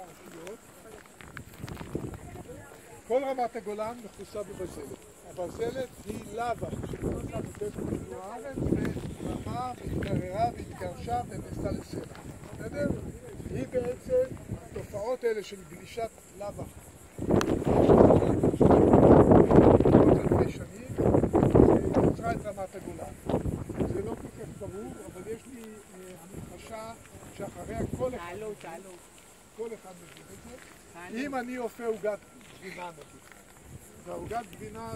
הרשויות. כל רמת הגולן מכוסה בבזלת. הבזלת היא לאווה שנכנסה בתוך כדור הארץ ורמה והתקררה והתגרשה ונעשתה לסלע. בסדר? היא בעצם, התופעות האלה של גלישת לאווה יצרה את רמת הגולן. זה לא כל כך ברור, אבל יש לי המחשה שאחריה כל אחד כל אחד מבין את זה. אם אני אופה עוגת גבינה נגיד, והעוגת גבינה